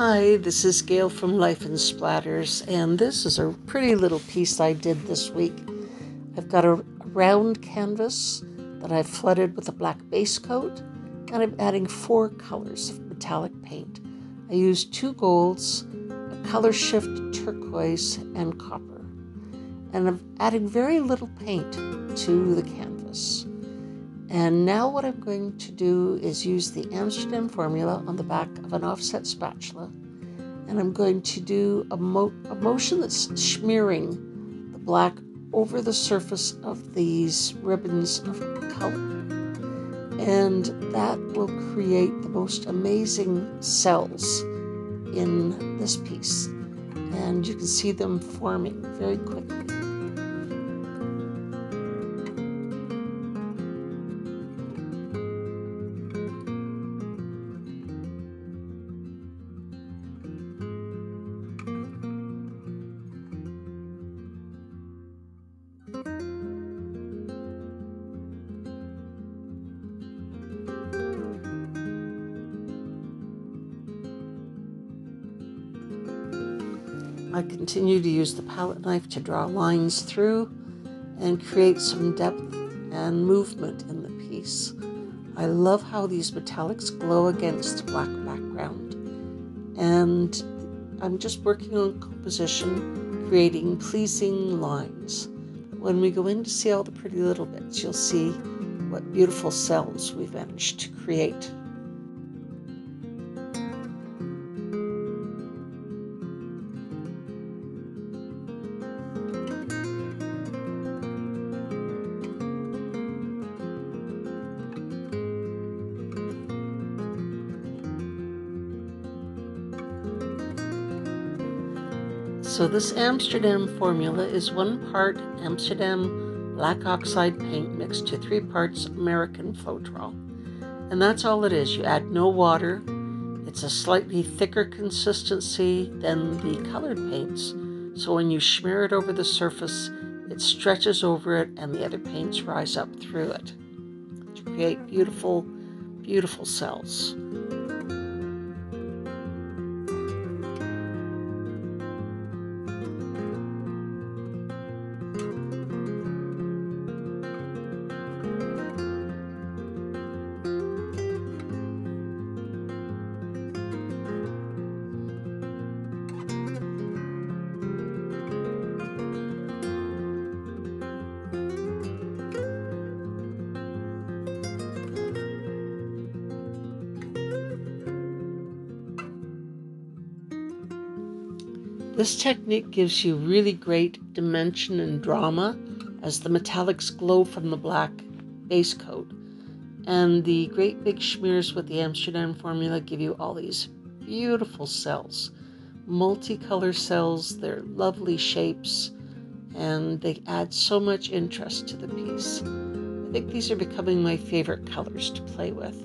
Hi, this is Gail from Life In Splatters, and this is a pretty little piece I did this week. I've got a round canvas that I've flooded with a black base coat, and I'm adding four colors of metallic paint. I used two golds, a color shift turquoise, and copper. And I'm adding very little paint to the canvas. And now what I'm going to do is use the Amsterdam formula on the back of an offset spatula. And I'm going to do a, mo- a motion that's smearing the black over the surface of these ribbons of color. And that will create the most amazing cells in this piece. And you can see them forming very quickly. I continue to use the palette knife to draw lines through and create some depth and movement in the piece. I love how these metallics glow against black background. And I'm just working on composition, creating pleasing lines. When we go in to see all the pretty little bits, you'll see what beautiful cells we've managed to create. So this Amsterdam formula is one part Amsterdam black oxide paint mixed to three parts American Floetrol. And that's all it is. You add no water. It's a slightly thicker consistency than the colored paints. So when you smear it over the surface, it stretches over it and the other paints rise up through it to create beautiful, beautiful cells. This technique gives you really great dimension and drama as the metallics glow from the black base coat. And the great big smears with the Amsterdam formula give you all these beautiful cells, multicolor cells. They're lovely shapes and they add so much interest to the piece. I think these are becoming my favorite colors to play with.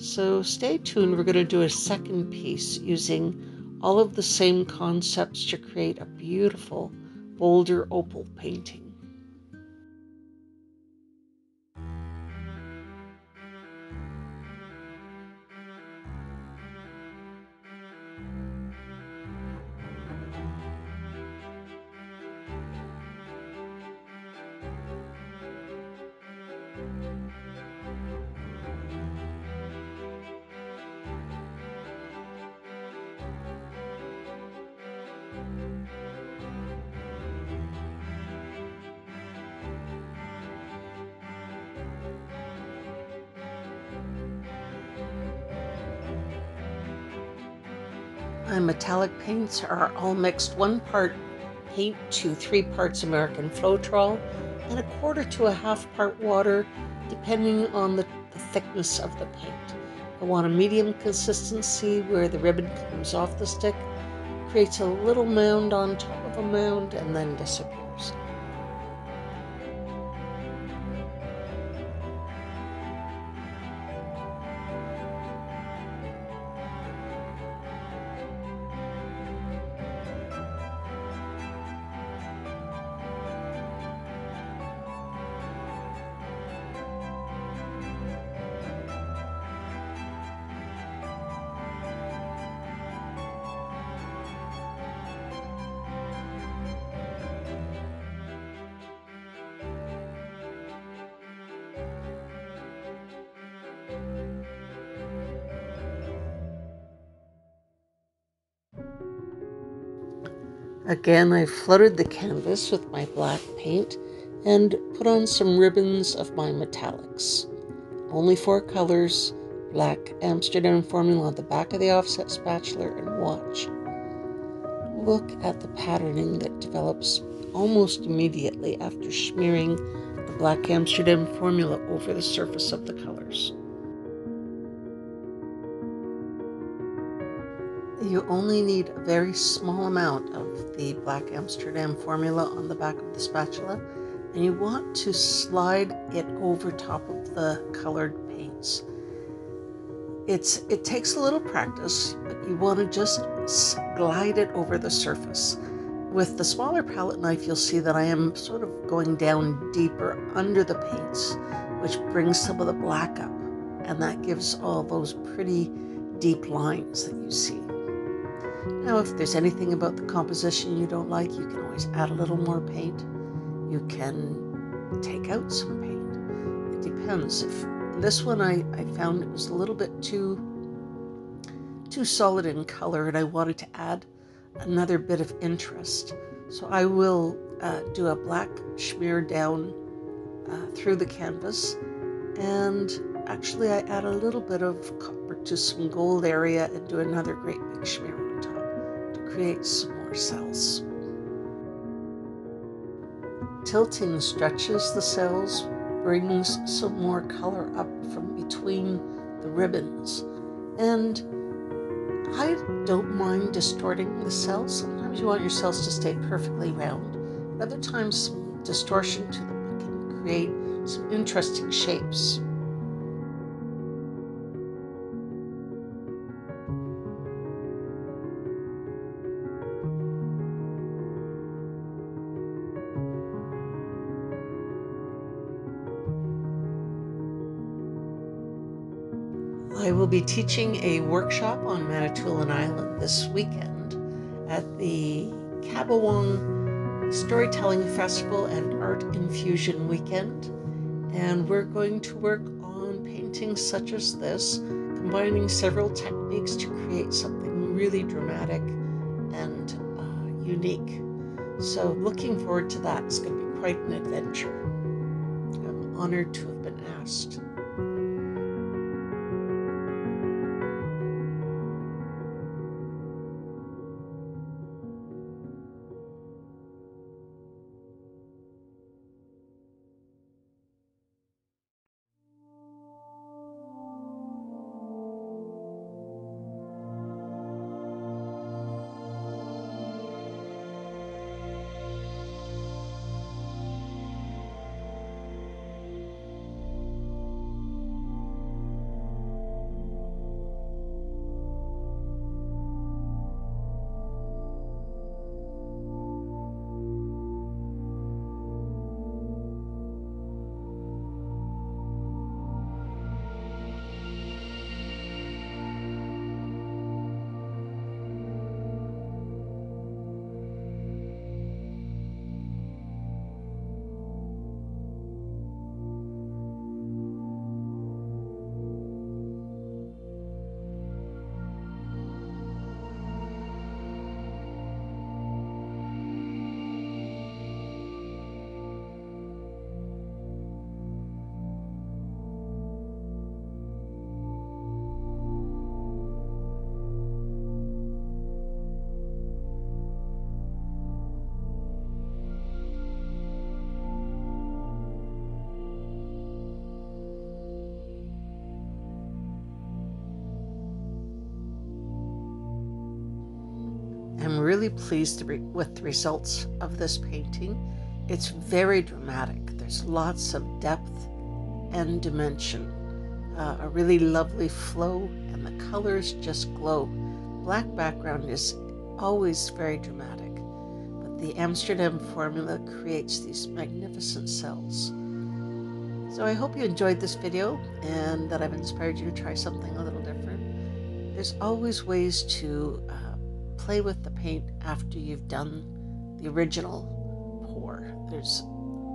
So stay tuned. We're going to do a second piece using all of the same concepts to create a beautiful boulder opal painting. My metallic paints are all mixed one part paint to three parts American Floetrol and a quarter to a half part water, depending on the, the thickness of the paint. I want a medium consistency where the ribbon comes off the stick, creates a little mound on top of a mound, and then disappears. Again, I fluttered the canvas with my black paint and put on some ribbons of my metallics. Only four colors, black Amsterdam formula on the back of the offset spatula and watch. Look at the patterning that develops almost immediately after smearing the black Amsterdam formula over the surface of the colors. You only need a very small amount of the black Amsterdam formula on the back of the spatula and you want to slide it over top of the colored paints. It's it takes a little practice, but you want to just glide it over the surface. With the smaller palette knife, you'll see that I am sort of going down deeper under the paints, which brings some of the black up, and that gives all those pretty deep lines that you see. Now, if there's anything about the composition you don't like, you can always add a little more paint. You can take out some paint. It depends. If this one I, I found it was a little bit too too solid in color and I wanted to add another bit of interest. So I will uh, do a black smear down uh, through the canvas and actually I add a little bit of copper to some gold area and do another great big smear create some more cells. Tilting stretches the cells, brings some more color up from between the ribbons. And I don't mind distorting the cells. Sometimes you want your cells to stay perfectly round. Other times, distortion to them can create some interesting shapes. I will be teaching a workshop on Manitoulin Island this weekend at the Kabawong Storytelling Festival and Art Infusion Weekend. And we're going to work on paintings such as this, combining several techniques to create something really dramatic and uh, unique. So, looking forward to that. It's going to be quite an adventure. I'm honored to have been asked. I'm really pleased with the results of this painting. It's very dramatic. There's lots of depth and dimension. Uh, a really lovely flow, and the colors just glow. Black background is always very dramatic, but the Amsterdam formula creates these magnificent cells. So I hope you enjoyed this video and that I've inspired you to try something a little different. There's always ways to uh, play with the paint after you've done the original pour. There's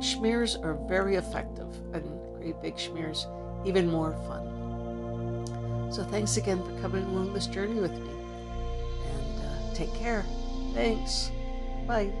smears are very effective and great big smears even more fun. So thanks again for coming along this journey with me and uh, take care. Thanks. Bye.